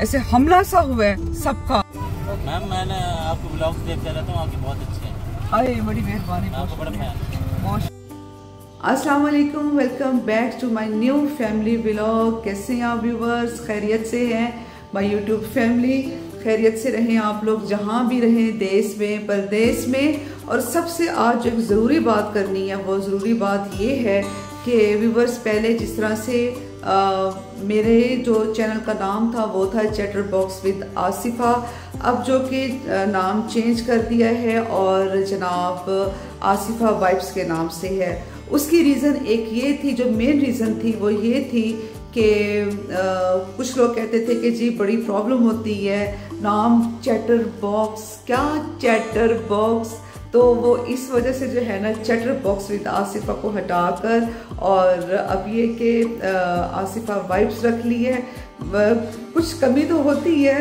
ऐसे हमला सा हुआ है सबका। मैम मैंने आपको ब्लॉग्स देखते रहता हूँ आपके बहुत अच्छे हैं। अरे बड़ी मेहरबानी आपको बड़ा बहुत वालेकुम welcome back to my new family vlog कैसे हैं आप व्यूवर्स खैरियत से हैं? माय यूट्यूब फैमिली खैरियत से रहें आप लोग जहाँ भी रहें देश में परदेश में। और सबसे आज जो एक ज़रूरी बात करनी है वो ज़रूरी बात ये है कि व्यूवर्स पहले जिस तरह से आ, मेरे जो चैनल का नाम था वो था चैटर बॉक्स विद आसिफा अब जो कि नाम चेंज कर दिया है और जनाब आसिफा वाइब्स के नाम से है। उसकी रीज़न एक ये थी जो मेन रीज़न थी वो ये थी कि कुछ लोग कहते थे कि जी बड़ी प्रॉब्लम होती है। नाम चैटर बॉक्स क्या चैटर बॉक्स तो वो इस वजह से जो है ना चैटर बॉक्स विद आसिफा को हटाकर और अब ये कि आसिफा वाइब्स रख ली है। कुछ कमी तो होती है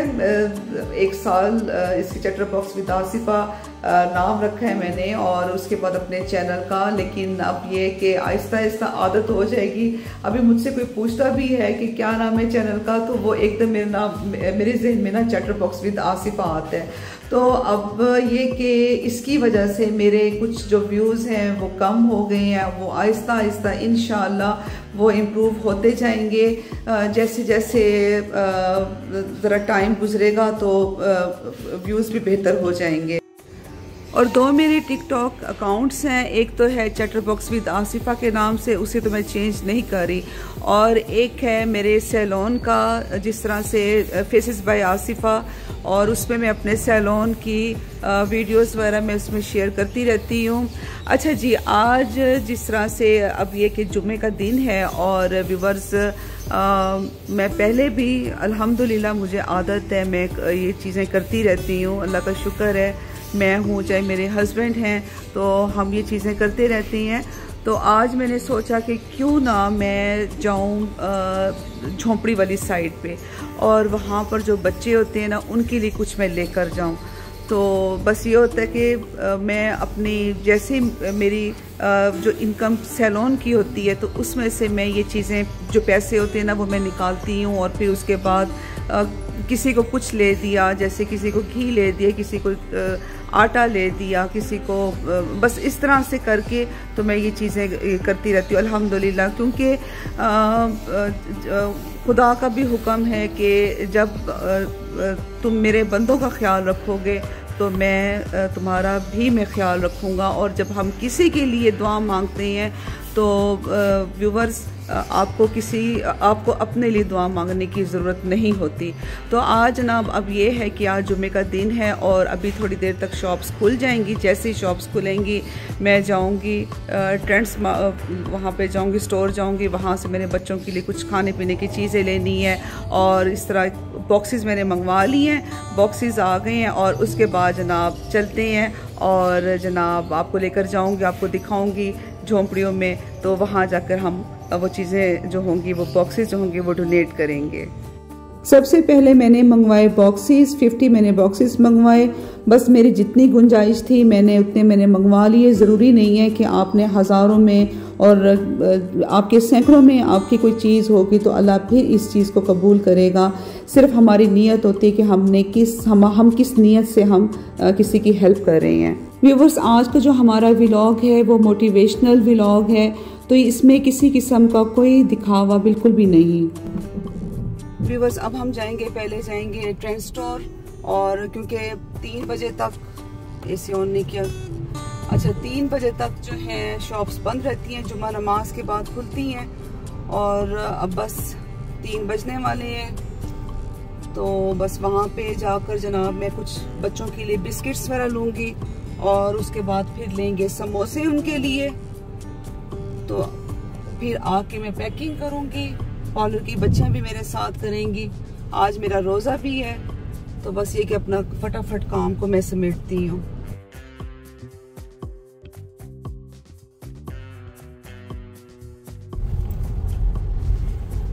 एक साल इसकी चैटर बॉक्स विद आसिफा नाम रखा है मैंने और उसके बाद अपने चैनल का, लेकिन अब ये कि आहिस्ता आहिस्ता आदत हो जाएगी। अभी मुझसे कोई पूछता भी है कि क्या नाम है चैनल का तो वो एकदम मेरे नाम, मेरे जहन में ना चैटर बॉक्स विद आसिफा आता है। तो अब ये कि इसकी वजह से मेरे कुछ जो व्यूज़ हैं वो कम हो गए हैं, वो आहिस्ता आहिस्ता इन वो इम्प्रूव होते जाएँगे। जैसे जैसे ज़रा टाइम गुजरेगा तो व्यूज़ भी बेहतर हो जाएँगे। और दो मेरे टिकटॉक अकाउंट्स हैं। एक तो है चैटर बॉक्स विद आसिफा के नाम से, उसे तो मैं चेंज नहीं कर। रही और एक है मेरे सैलून का, जिस तरह से फेसेस बाय आसिफा और उसमें मैं अपने सैलून की वीडियोस वगैरह मैं उसमें शेयर करती रहती हूँ। अच्छा जी, आज जिस तरह से अब ये कि जुमे का दिन है और व्यूवर्स मैं पहले भी, अल्हम्दुलिल्लाह मुझे आदत है, मैं ये चीज़ें करती रहती हूँ। अल्लाह का शुक्र है। मैं हूँ, चाहे मेरे हस्बैंड हैं तो हम ये चीज़ें करते रहती हैं। तो आज मैंने सोचा कि क्यों ना मैं जाऊँ झोंपड़ी वाली साइड पे। और वहाँ पर जो बच्चे होते हैं ना, उनके लिए कुछ मैं लेकर जाऊँ। तो बस ये होता है कि मैं अपनी, जैसे मेरी जो इनकम सैलून की होती है तो उसमें से मैं ये चीज़ें, जो पैसे होते हैं ना, वो मैं निकालती हूँ और फिर उसके बाद किसी को कुछ ले दिया, जैसे किसी को घी ले दिया, किसी को आटा ले दिया, किसी को बस इस तरह से करके तो मैं ये चीज़ें करती रहती हूँ, अल्हम्दुलिल्लाह। क्योंकि खुदा का भी हुक्म है कि जब तुम मेरे बंदों का ख्याल रखोगे तो मैं तुम्हारा भी मैं ख्याल रखूँगा। और जब हम किसी के लिए दुआ मांगते हैं तो व्यूवर्स आपको किसी, आपको अपने लिए दुआ मांगने की ज़रूरत नहीं होती। तो आज जनाब अब ये है कि आज जुमे का दिन है और अभी थोड़ी देर तक शॉप्स खुल जाएँगी। जैसे ही शॉप्स खुलेंगी, मैं जाऊँगी ट्रेंड्स वहाँ पे जाऊँगी स्टोर जाऊँगी, वहाँ से मेरे बच्चों के लिए कुछ खाने पीने की चीज़ें लेनी है और इस तरह बॉक्सेस मैंने मंगवा ली हैं। बॉक्सेस आ गए हैं और उसके बाद जनाब चलते हैं और जनाब आपको लेकर जाऊँगी, आपको दिखाऊँगी। झोंपड़ियों में तो वहाँ जाकर हम वो चीज़ें जो होंगी, वो बॉक्सेस जो होंगे, वो डोनेट करेंगे। सबसे पहले मैंने मंगवाए बॉक्सेस 50 मैंने बॉक्सेस मंगवाए। बस मेरी जितनी गुंजाइश थी, मैंने उतने मैंने मंगवा लिए। ज़रूरी नहीं है कि आपने हज़ारों में और आपके सैकड़ों में आपकी कोई चीज़ होगी तो अल्लाह फिर इस चीज़ को कबूल करेगा। सिर्फ़ हमारी नीयत होती है कि हमने किस, हम हम किस नीयत से हम किसी की हेल्प कर रहे हैं। व्यूवर्स, आज का जो हमारा व्लॉग है, वो मोटिवेशनल व्लॉग है तो इसमें किसी किस्म का कोई दिखावा बिल्कुल भी नहीं। व्यूवर्स अब हम जाएँगे, पहले जाएँगे ट्रेंड स्टोर और क्योंकि तीन बजे तक ए सी ऑन नहीं किया। अच्छा तीन बजे तक जो है शॉप्स बंद रहती हैं जुमा नमाज़ के बाद खुलती हैं और अब बस तीन बजने वाले हैं। तो बस वहाँ पे जाकर जनाब मैं कुछ बच्चों के लिए बिस्किट्स वगैरह लूँगी और उसके बाद फिर लेंगे समोसे उनके लिए। तो फिर आके मैं पैकिंग करूँगी। पार्लर की बच्चियाँ भी मेरे साथ करेंगी। आज मेरा रोज़ा भी है। तो बस ये कि अपना फटाफट काम को मैं समेटती हूँ।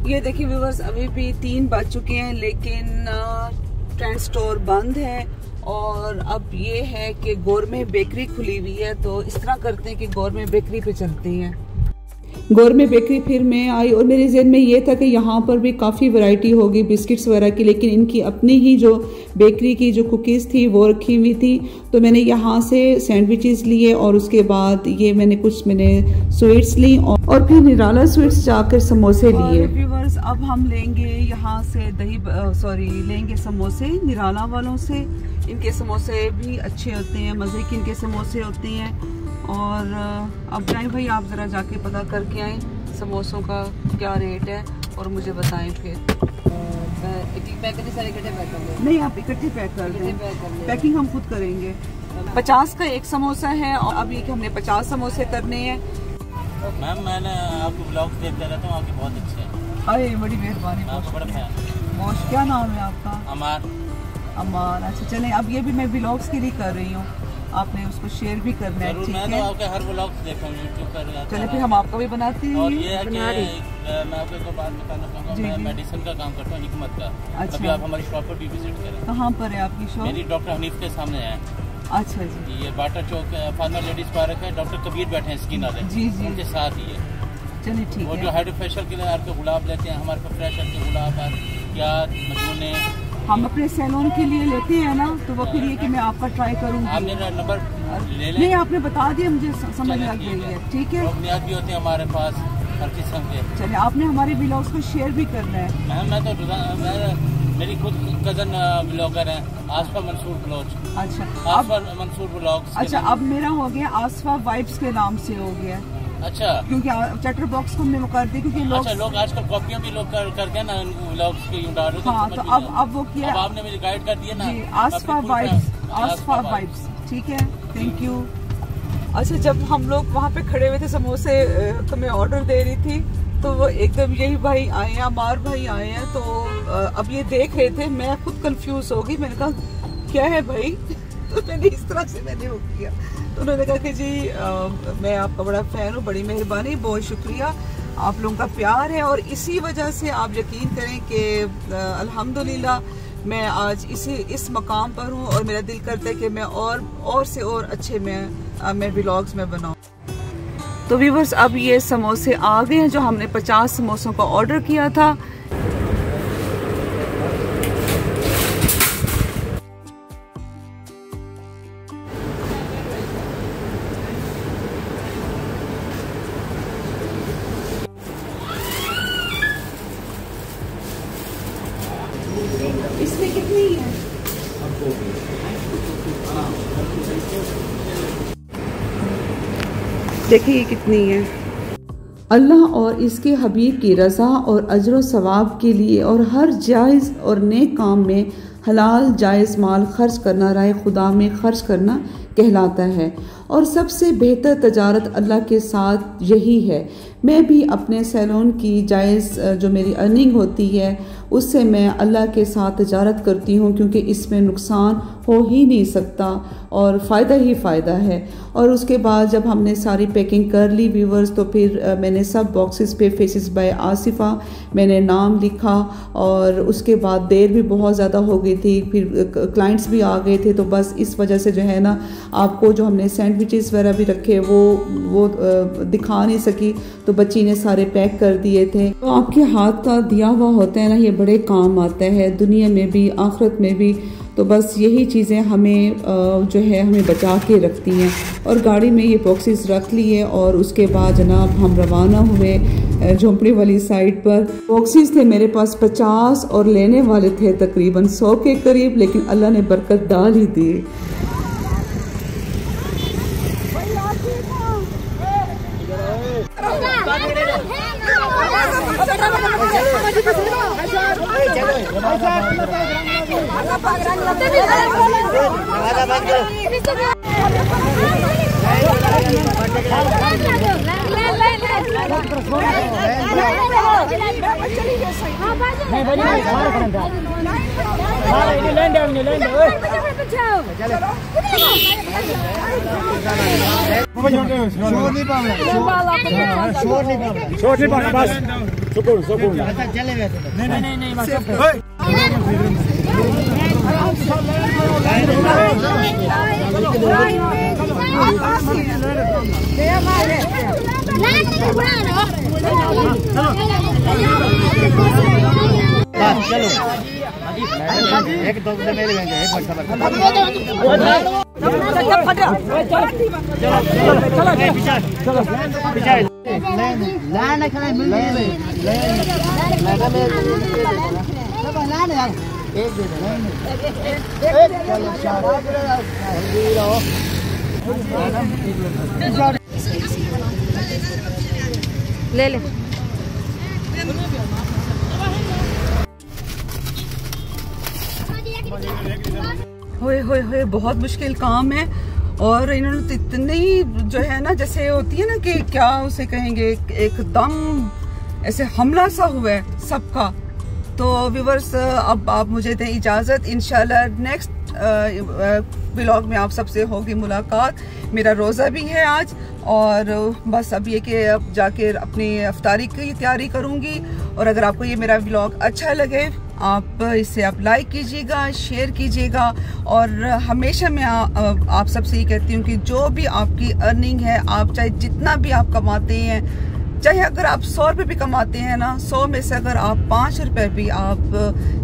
ये देखिए व्यूवर्स अभी भी तीन बज चुके हैं, लेकिन ट्रेंड स्टोर बंद है। और अब ये है कि गोरमे बेकरी खुली हुई है तो इस तरह करते हैं कि गोरमे बेकरी पे चलते हैं। गौरमे बेकरी फिर मैं आई और मेरे जहन में ये था कि यहाँ पर भी काफ़ी वैरायटी होगी बिस्किट्स वगैरह की लेकिन इनकी अपनी ही जो बेकरी की जो कुकीज़ थी वो रखी हुई थी। तो मैंने यहाँ से सैंडविचेस लिए और उसके बाद ये मैंने कुछ मैंने स्वीट्स ली और फिर निराला स्वीट्स जाकर समोसे लिए। अब हम लेंगे यहाँ से दही सॉरी लेंगे समोसे निराला वालों से। इनके समोसे भी अच्छे होते हैं मज़े के इनके समोसे होते हैं। और अब जाए भाई आप ज़रा जाके पता करके आए समोसों का क्या रेट है और मुझे बताएँ फिर। नहीं आप इकट्ठे पैक कर दें। पैकिंग हम खुद करेंगे। पचास का एक समोसा है और अब अभी हमने पचास समोसे करने हैं। मैम मैंने आपको ब्लॉग देखते रहता हूँ आपके बहुत अच्छे हैं। अरे बड़ी मेहरबानी बहुत क्या नाम है आपका? अमार। अमार। अच्छा चले अब ये भी मैं ब्लॉग्स के लिए कर रही हूँ। आपने उसको शेयर भी करना है ठीक है? आपके हर ब्लॉग देखा यूट्यूब पर चले फिर हम आपका भी बनाते हैं और ये है कि मैं आपको एक बात बताना चाहूँगा मैं मेडिसिन का काम करता हूँ हिकमत का। अच्छा। अभी आप हमारी शॉप पर भी विज़िट करें। कहाँ पर है आपकी शॉप मेरी डॉक्टर हनीफ के सामने है। अच्छा जी। ये Bata Chowk farmer ladies park है डॉक्टर कबीर बैठे हैं स्किन वाले। जी जी। उनके साथ ही है। चलिए ठीक है। जो हाइड्रो फेशियल के लिए आपके गुलाब लेते हैं हमारे पास फ्रेश के गुलाब है प्याज मजूने हम अपने सैलून के लिए लेते हैं ना तो वो फिर ये कि मैं आपका ट्राई करूँगी। आप नंबर ले लें नहीं आपने बता दिया मुझे समझ लग गई है। ठीक है? भी होते हैं हमारे पास हर किस्म के। चलिए आपने हमारे ब्लॉग्स को शेयर भी करना है। मैम मैं तो मैं मेरी खुद कज़न ब्लॉगर है आसफा मंसूर ब्लॉग अच्छा आसफा मंसूर ब्लॉग अच्छा अब मेरा हो गया आसफा वाइब्स के नाम से हो गया। अच्छा। क्योंकि चैटर बॉक्स को मैं कर दी क्योंकि लोग अच्छा लोग आजकल कॉपियाँ भी लोग कर, करते हैं ना व्लॉग्स के हाँ तो अब अब वो किया अब आपने मुझे गाइड कर दिया ना। आसफा वाइब्स आसफा वाइब्स ठीक है? थैंक यू अच्छा जब हम लोग वहाँ पे खड़े हुए थे समोसे तो मैं ऑर्डर दे रही थी तो वो एकदम यही भाई आए हैं अमार भाई आए हैं तो अब ये देख रहे थे मैं खुद कंफ्यूज हो गई मैंने कहा क्या है भाई? तो मैंने इस तरह से मैंने वो किया। तो उन्होंने कहा कि जी आ, मैं आपका बड़ा फ़ैन हूँ बड़ी मेहरबानी बहुत शुक्रिया। आप लोगों का प्यार है और इसी वजह से आप यकीन करें कि अल्हम्दुलिल्लाह मैं आज इसी इस मकाम पर हूँ और मेरा दिल करता है कि मैं और और से और अच्छे मैं मैं ब्लॉग्स में बनाऊँ। तो व्यूवर्स अब ये समोसे आ गए हैं जो हमने 50 समोसों का ऑर्डर किया था। देखिए ये कितनी है। अल्लाह और इसके हबीब की रज़ा और अजर सवाब के लिए और हर जायज़ और नेक काम में हलाल जायज़ माल खर्च करना, राय खुदा में खर्च करना कहलाता है। और सबसे बेहतर तजारत अल्लाह के साथ यही है। मैं भी अपने सैलून की जायज़ जो मेरी अर्निंग होती है, उससे मैं अल्लाह के साथ तजारत करती हूँ, क्योंकि इसमें नुकसान हो ही नहीं सकता और फ़ायदा ही फ़ायदा है। और उसके बाद जब हमने सारी पैकिंग कर ली व्यूवर्स तो फिर मैंने सब बॉक्सेस पे फेसिस बाय आसिफा, मैंने नाम लिखा और उसके बाद देर भी बहुत ज़्यादा हो गई थी, फिर क्लाइंट्स भी आ गए थे तो बस इस वजह से जो है ना, आपको जो हमने सैंडविचेस वगैरह भी रखे, वो वो दिखा नहीं सकी तो बच्ची ने सारे पैक कर दिए थे। तो आपके हाथ का दिया हुआ होता है ना, ये बड़े काम आता है, दुनिया में भी, आखरत में भी। तो बस यही चीज़ें हमें जो है, हमें बचा के रखती हैं। और गाड़ी में ये बॉक्सेस रख लिए और उसके बाद जनाब हम रवाना हुए झोंपड़ी वाली साइड पर। बॉक्सेस थे मेरे पास पचास और लेने वाले थे तकरीबन सौ के करीब, लेकिन अल्लाह ने बरकत डाल ही दी। शोर नहीं पावे शोर नहीं पावे बस सुकून सुकून नहीं नहीं नहीं बस चलो एक दो मेरे लेंगे एक दे एक ले ले। होए होए होए, बहुत मुश्किल काम है। और इन्होंने तो इतनी जो है ना, जैसे होती है ना कि क्या उसे कहेंगे एकदम ऐसे हमला सा हुआ है सबका। तो व्यूवर्स अब आप मुझे दें इजाज़त। इन नेक्स्ट ब्लॉग में आप सबसे होगी मुलाकात। मेरा रोज़ा भी है आज और बस अब ये कि अब जाके अपनी अफ्तारी की तैयारी करूँगी और अगर आपको ये मेरा ब्लॉग अच्छा लगे आप इसे आप लाइक कीजिएगा शेयर कीजिएगा और हमेशा मैं आ, आप सबसे ये कहती हूँ कि जो भी आपकी अर्निंग है आप चाहे जितना भी आप कमाते हैं चाहे अगर आप सौ रुपये भी कमाते हैं ना, सौ में से अगर आप पाँच रुपये भी आप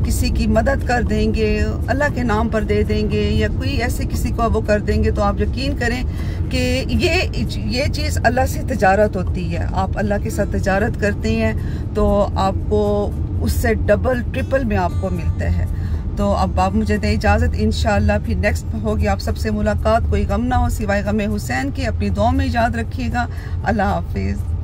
किसी की मदद कर देंगे, अल्लाह के नाम पर दे देंगे या कोई ऐसे किसी को वो कर देंगे तो आप यकीन करें कि ये ये चीज़ अल्लाह से तजारत होती है। आप अल्लाह के साथ तजारत करते हैं तो आपको उससे डबल ट्रिपल में आपको मिलता है। तो अब आप मुझे दें इजाज़त इन फिर नेक्स्ट होगी आप सबसे मुलाकात। कोई गम ना हो सिवाय गम हुसैन की, अपनी दुआ में याद रखिएगा। अल्लाह हाफिज़।